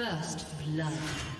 First blood.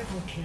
Triple kill.